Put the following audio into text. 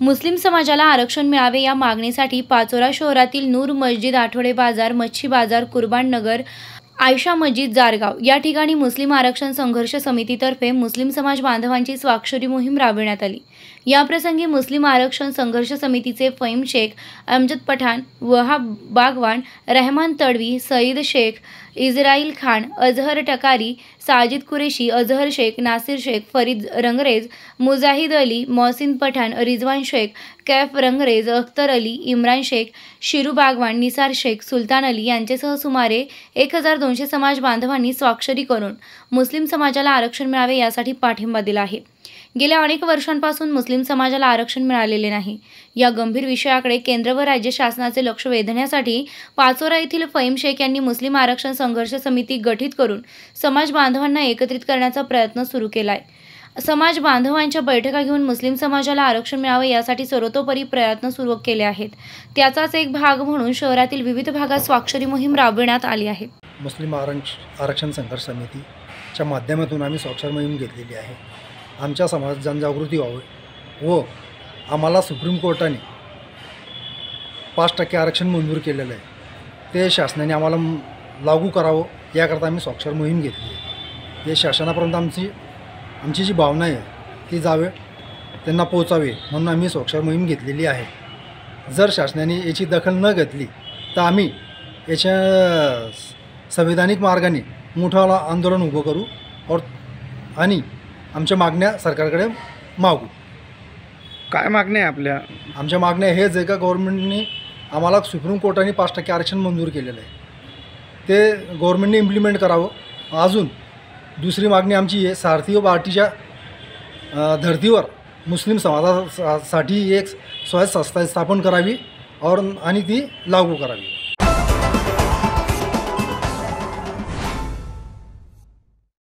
मुस्लिम समाजाला आरक्षण मिळावे या मागणीसाठी पाचोरा शहरातील नूर मस्जिद आठवडे बाजार मच्छी बाजार कुर्बान नगर आयशा मस्जिद जारगाव या ठिकाणी मुस्लिम आरक्षण संघर्ष समितीतर्फे मुस्लिम समाज बांधवांची स्वाक्षरी मोहीम राबविण्यात आली. याप्रसंगी मुस्लिम आरक्षण संघर्ष समितीचे फईम शेख अमजद पठाण वहाब बागवान रहमान तडवी सईद शेख इस्राईल खान अजहर टकारी साजिद कुरेशी अजहर शेख नासिर शेख फरीद रंगरेज मुजाहिद अली मोहसिन पठाण रिजवान शेख कैफ रंगरेज अख्तर अली इम्रान शेख शिरू बागवान निसार शेख सुलतान अली यांच्यासह सुमारे एक हजार दोनशे समाज बांधवांनी स्वाक्षरी करून मुस्लिम समाजाला आरक्षण मिळावे यासाठी पाठिंबा दिला आहे. गेल्या अनेक वर्षांपासून मुस्लिम समाजाला आरक्षण मिळालेले नाही. या गंभीर विषयाकडे केंद्र व राज्य शासनाचे लक्ष वेधण्यासाठी पाचोरा येथील फैम शेख यांनी मुस्लिम आरक्षण संघर्ष समिती गठीत करून समाज बांधवांना एकत्रित करण्याचा प्रयत्न सुरू केला आहे समाज बांधवांच्या बैठका घेऊन मुस्लिम समाजाला आरक्षण मिळावे यासाठी सर्वतोपरी प्रयत्न सुरू केले आहेत. त्याचाच एक भाग म्हणून शहरातील विविध भागात स्वाक्षरी मोहीम राबविण्यात आली आहे. मुस्लिम आरक्षण संघर्ष समितीच्या माध्यमातून आम्ही स्वाक्षर मोहीम घेतलेली आहे. आमच्या समाजात जनजागृती व्हावी. व आम्हाला सुप्रीम कोर्टाने पाच टक्के आरक्षण मंजूर केलेलं आहे. ते शासनाने आम्हाला लागू करावं याकरता आम्ही स्वाक्षर मोहीम घेतली आहे. हे शासनापर्यंत आमची आमची जी भावना आहे ती जावे त्यांना पोचावे म्हणून आम्ही स्वाक्षर मोहीम घेतलेली आहे. जर शासनाने याची दखल न घेतली तर आम्ही याच्या संविधानिक मार्गाने मोठं आंदोलन उभं करू और आणि आमच्या मागण्या सरकारकडे मागू. काय मागण्या आहे आपल्या? आमच्या मागण्या हेच आहे का गव्हर्नमेंटने आम्हाला सुप्रीम कोर्टाने पाच टक्के आरक्षण मंजूर केलेलं आहे. ते गव्हर्नमेंटने इम्प्लिमेंट करावं. अजून दुसरी मागणी आमची आहे सारथी व बार्टीच्या धर्तीवर मुस्लिम समाजासाठी एक स्वयं संस्था स्थापन करावी और आणि ती लागू करावी.